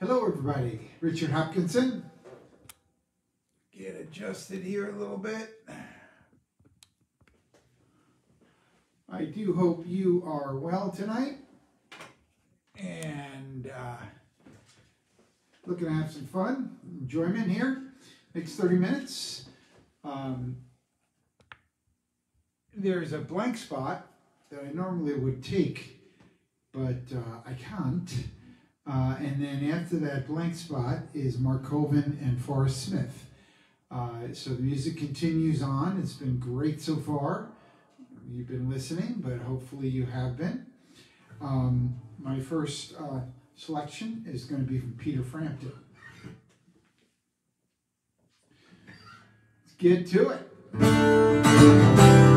Hello, everybody. Richard Hopkinson. Get adjusted here a little bit. I do hope you are well tonight and uh, looking to have some fun, enjoyment here. Next 30 minutes. Um, there's a blank spot that I normally would take, but uh, I can't. Uh, and then after that blank spot is Mark Hovan and Forrest Smith. Uh, so the music continues on. It's been great so far. You've been listening, but hopefully you have been. Um, my first uh, selection is going to be from Peter Frampton. Let's get to it.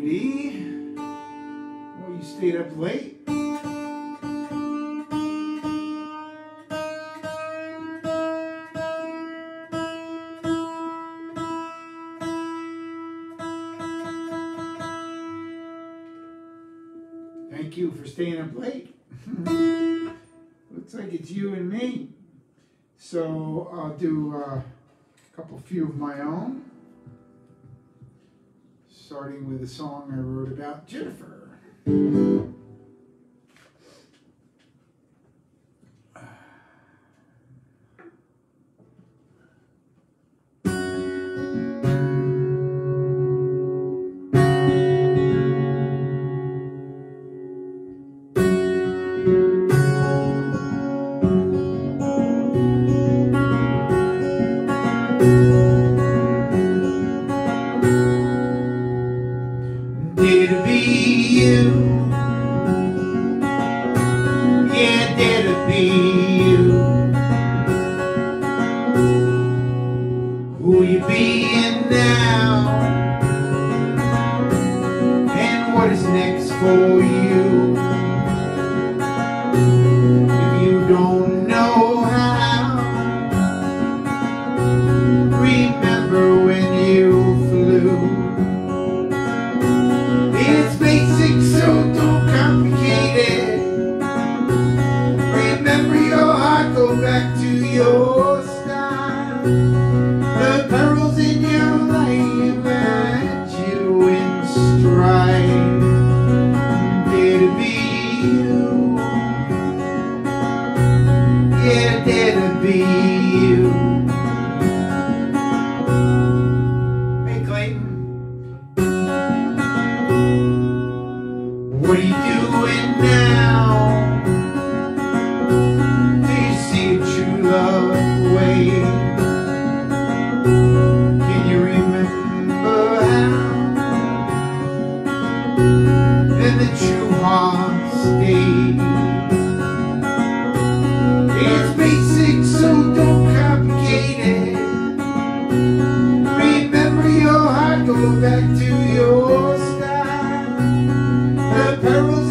Judy. Well, you stayed up late. Thank you for staying up late. Looks like it's you and me. So I'll do uh, a couple few of my own. Starting with a song I wrote about Jennifer. Being now? And what is next for you? The true. It's basic, so don't complicate it. Remember your heart, go back to your style. The perils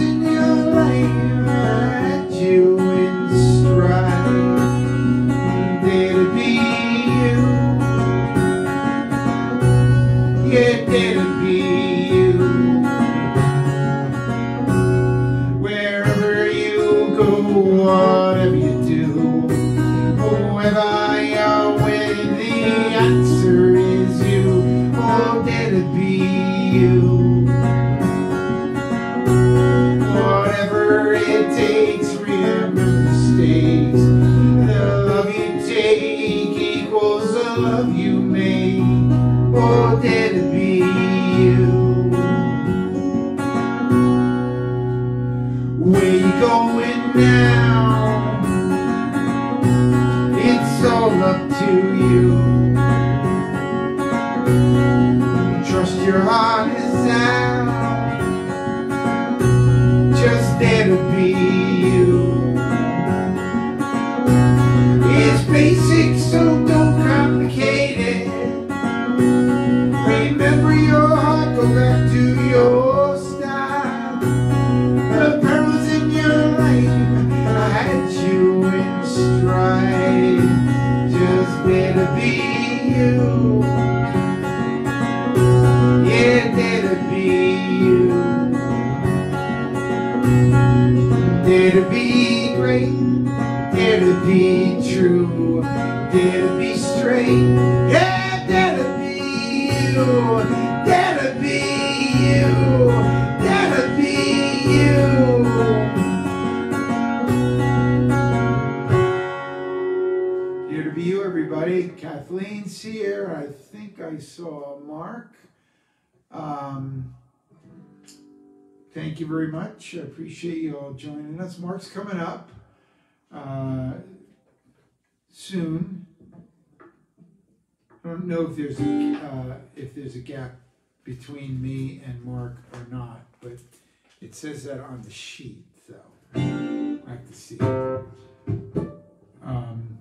Just saw Mark. Um, thank you very much. I appreciate you all joining us. Mark's coming up uh, soon. I don't know if there's a, uh, if there's a gap between me and Mark or not, but it says that on the sheet, so I have to see. Um,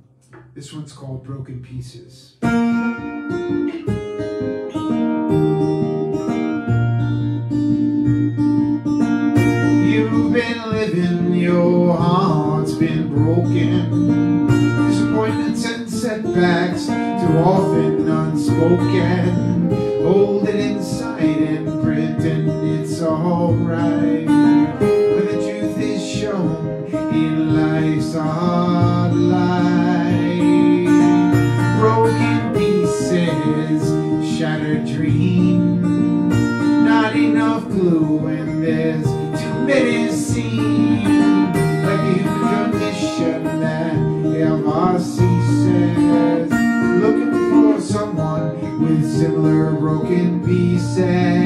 this one's called Broken Pieces. broken. Disappointments and setbacks Too often unspoken. Hold it inside and pretend it's alright. When the truth is shown in life's hard light Broken pieces, shattered dreams. say.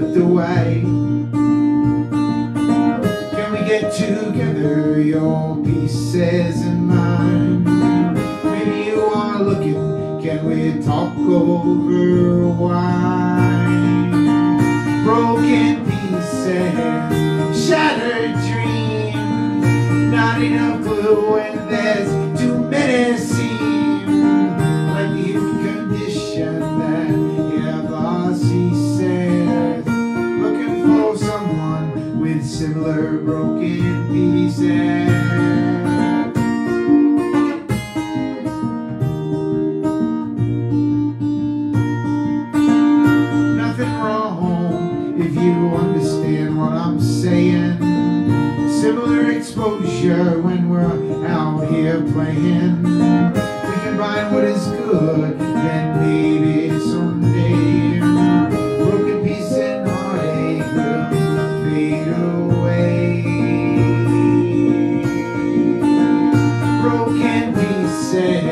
slipped away Can we get together, your pieces and mine? Maybe you are looking, can we talk over wine? Broken pieces, shattered dreams Not enough glue and there's too many seams. broken pieces.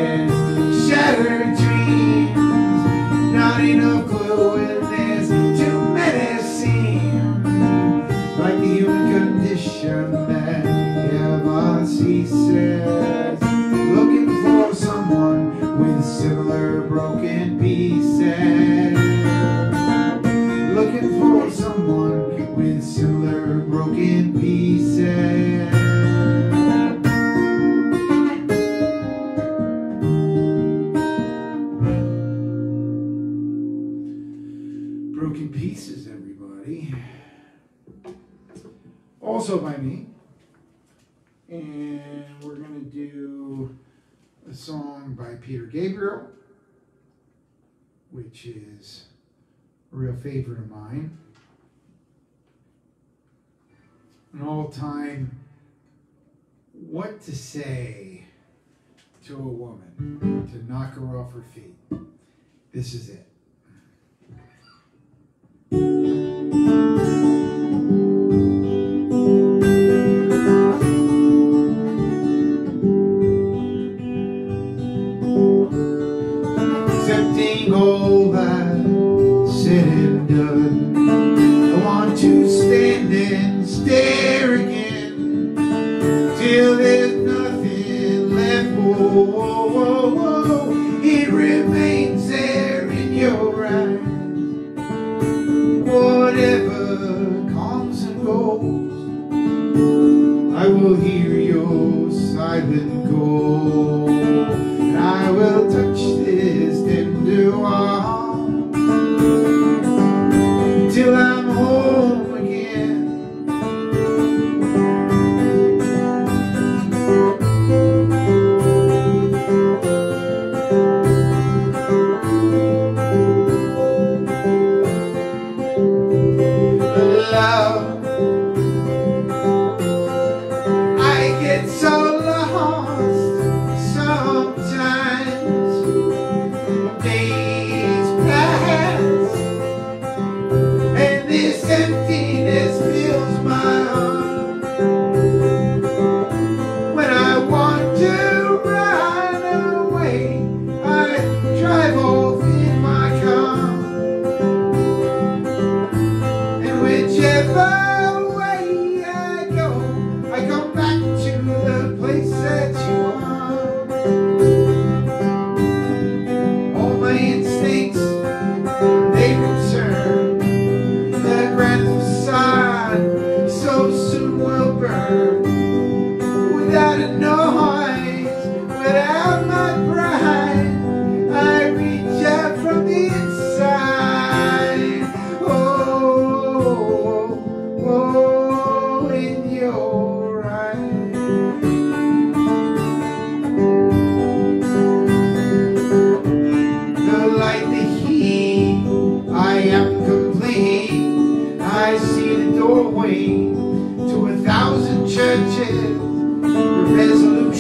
Shattered. song by Peter Gabriel, which is a real favorite of mine. An all time What to Say to a Woman to Knock Her Off Her Feet. This is it.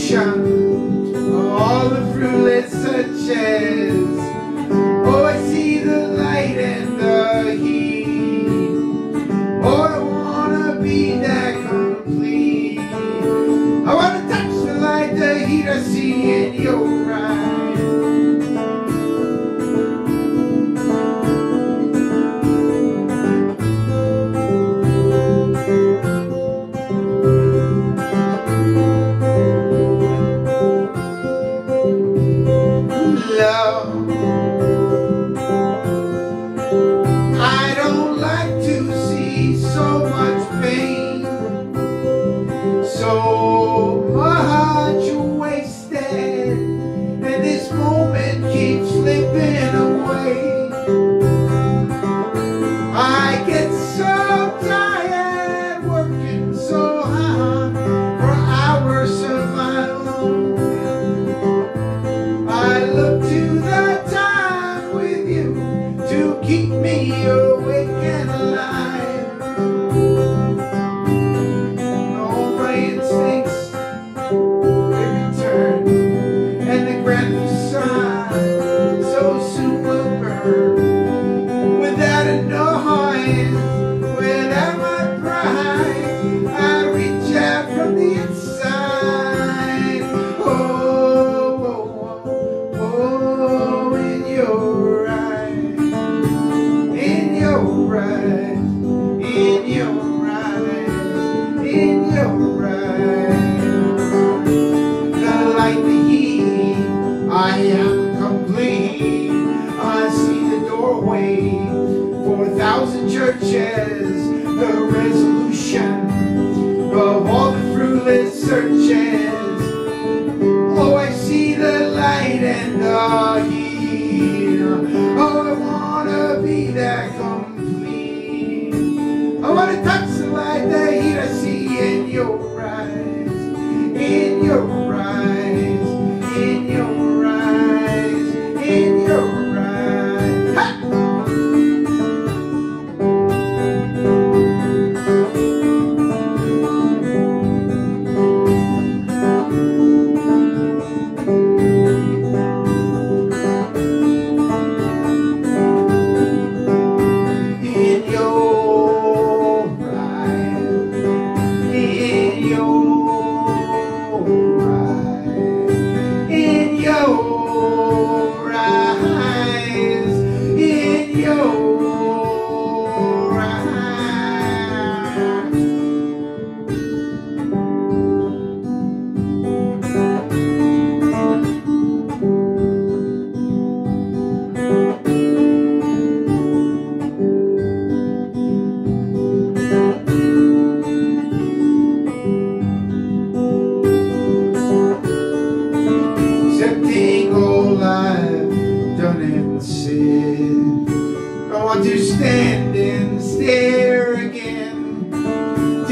shop, all the fruitless searches. your way.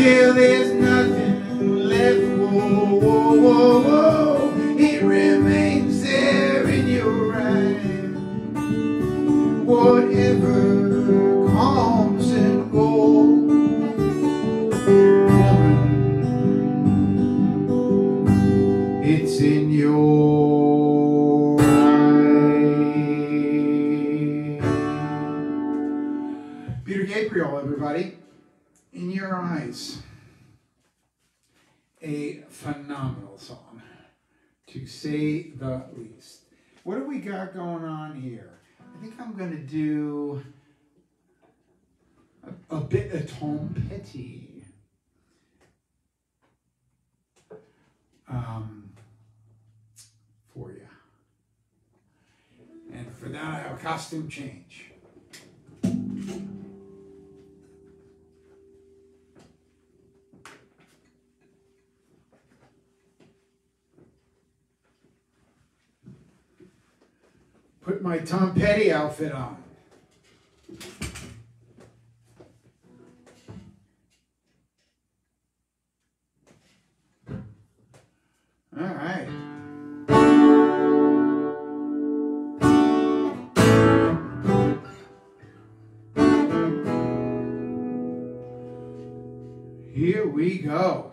till there's nothing left. Whoa, whoa, whoa, say the least. What do we got going on here? I think I'm going to do a, a bit of Tom Petty. Um, for you. And for that, I have a costume change. put my Tom Petty outfit on. All right. Here we go.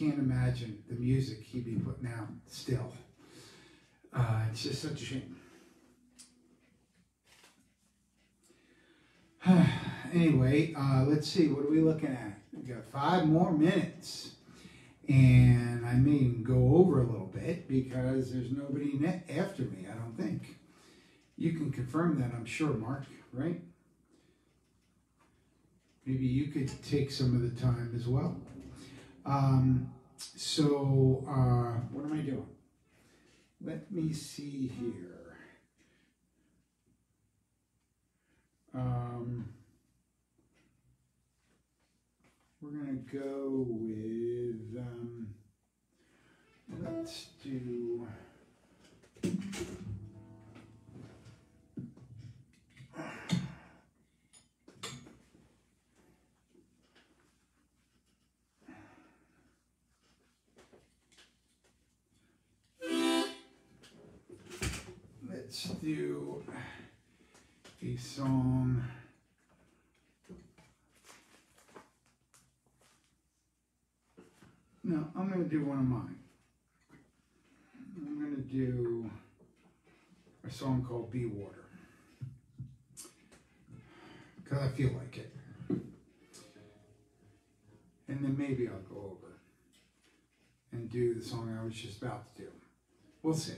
Can't imagine the music he'd be putting out still. Uh, it's just such a shame. anyway, uh, let's see. What are we looking at? We've got five more minutes. And I may even go over a little bit because there's nobody after me, I don't think. You can confirm that, I'm sure, Mark, right? Maybe you could take some of the time as well. Um, so, uh, what am I doing? Let me see here. Um, we're gonna go with, um, let's do. Let's do a song. No, I'm going to do one of mine. I'm going to do a song called Be Water. Because I feel like it. And then maybe I'll go over and do the song I was just about to do. We'll see.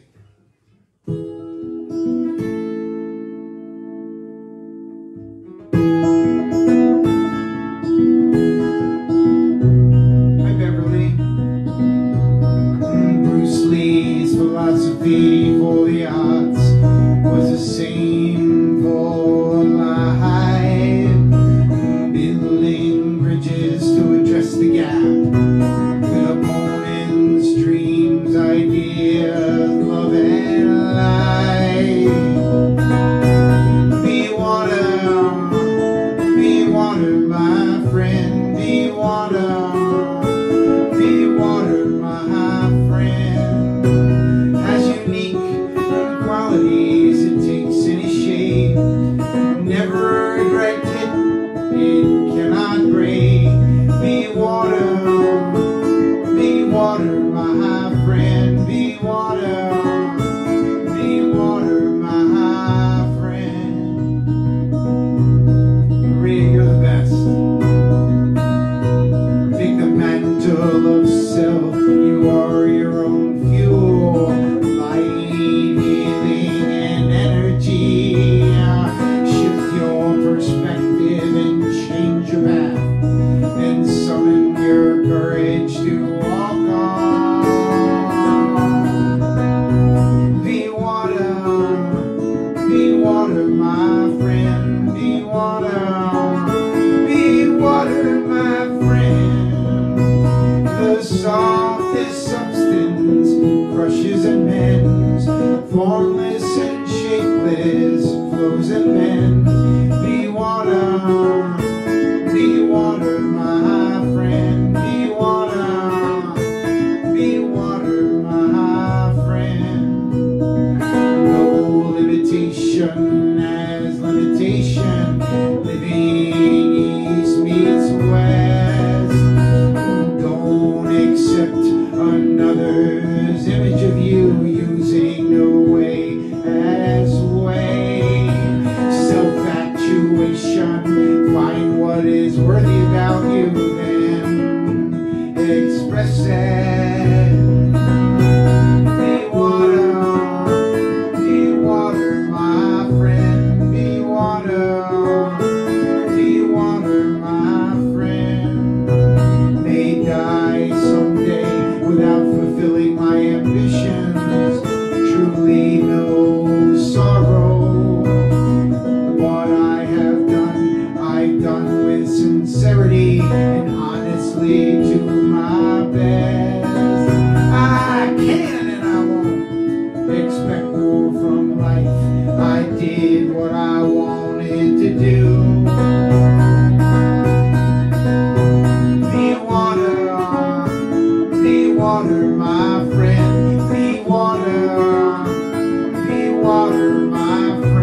My friend.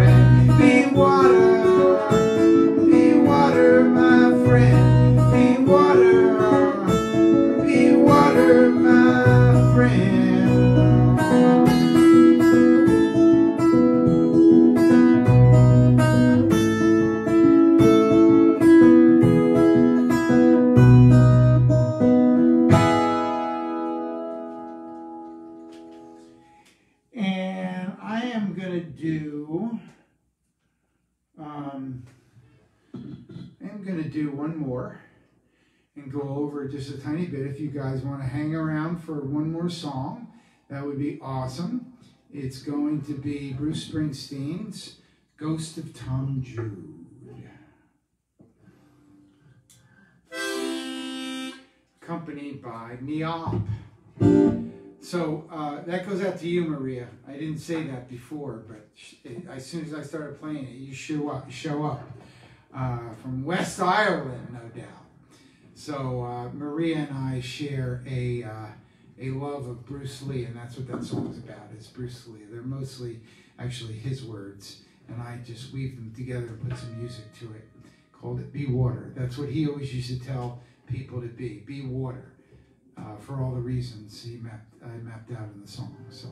Just a tiny bit. If you guys want to hang around for one more song, that would be awesome. It's going to be Bruce Springsteen's Ghost of Tom Joad. Accompanied by Meop. So uh, that goes out to you, Maria. I didn't say that before, but sh- as soon as I started playing it, you show up. Show up uh, from West Ireland, no doubt. So uh, Maria and I share a uh, a love of Bruce Lee, and that's what that song's about. Is Bruce Lee? They're mostly actually his words, and I just weave them together and put some music to it. Called it "Be Water." That's what he always used to tell people to be. Be water uh, for all the reasons he mapped, I mapped out in the song. So,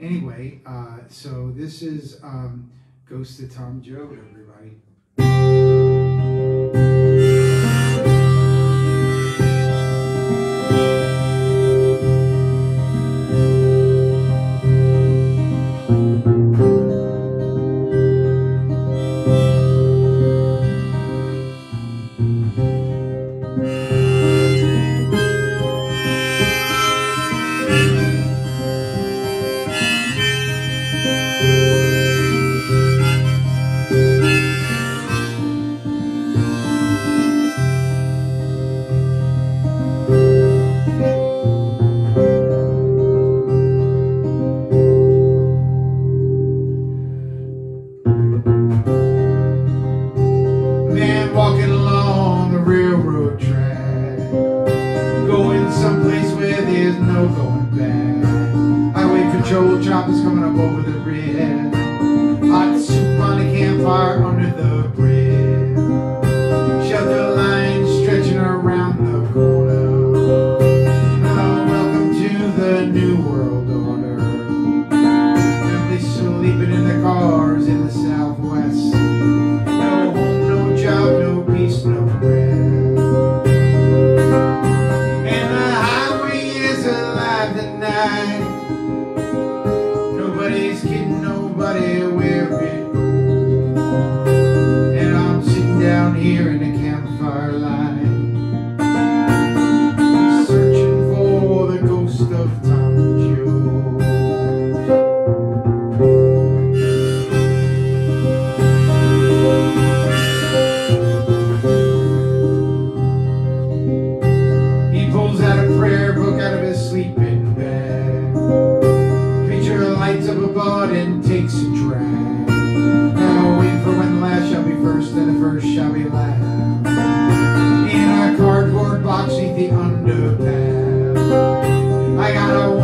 anyway, uh, so this is um, Ghost of Tom Joad, everybody. A and takes a drag. Now wait for when the last shall be first and the first shall be last. In a cardboard box neath the underpass. I got a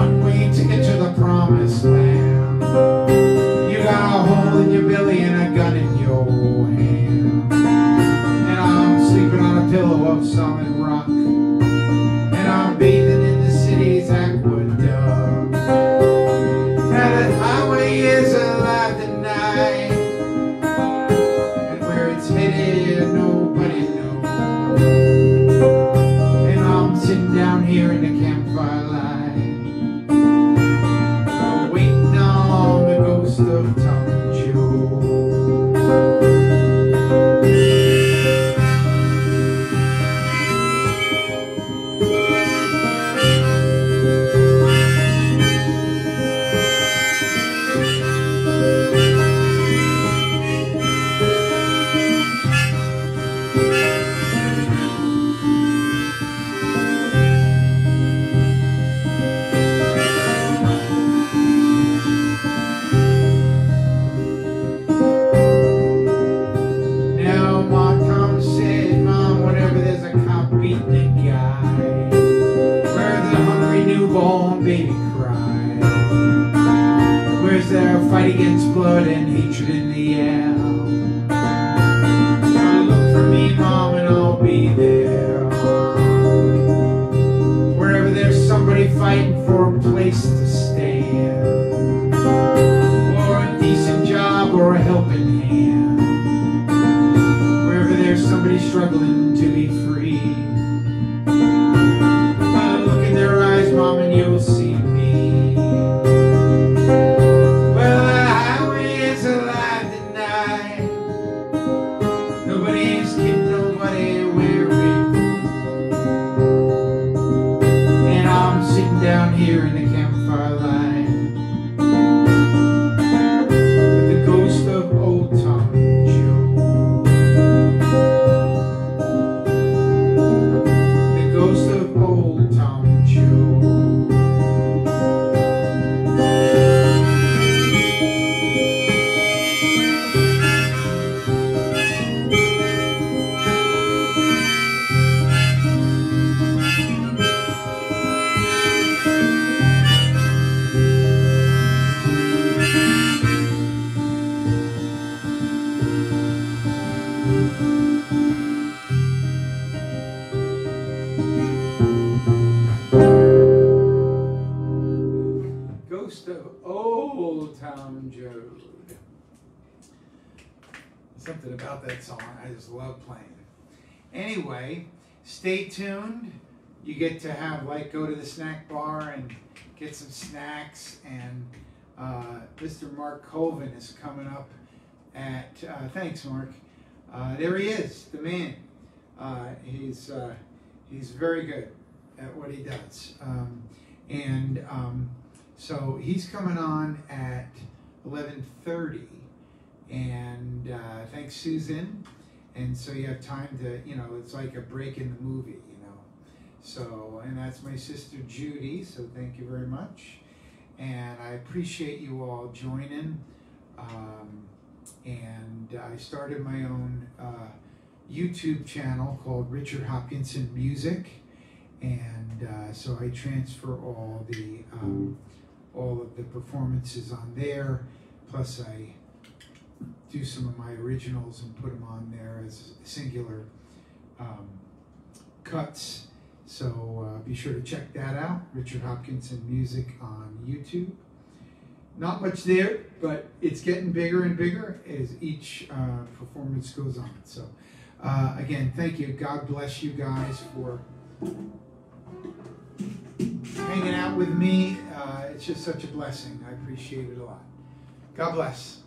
like go to the snack bar and get some snacks. And uh, Mr. Mark Colvin is coming up at. Uh, thanks, Mark. Uh, there he is, the man. Uh, he's uh, he's very good at what he does. Um, and um, so he's coming on at 11:30, and uh, thanks Susan. And so you have time to, you know, it's like a break in the movie. So, and that's my sister Judy. So thank you very much, and I appreciate you all joining. Um, and I started my own uh, YouTube channel called Richard Hopkinson Music, and uh, so I transfer all the um, all of the performances on there. Plus, I do some of my originals and put them on there as singular um, cuts. So uh, be sure to check that out. Richard Hopkinson Music on YouTube. Not much there, but it's getting bigger and bigger as each uh, performance goes on. So, uh, again, thank you. God bless you guys for hanging out with me. Uh, it's just such a blessing. I appreciate it a lot. God bless.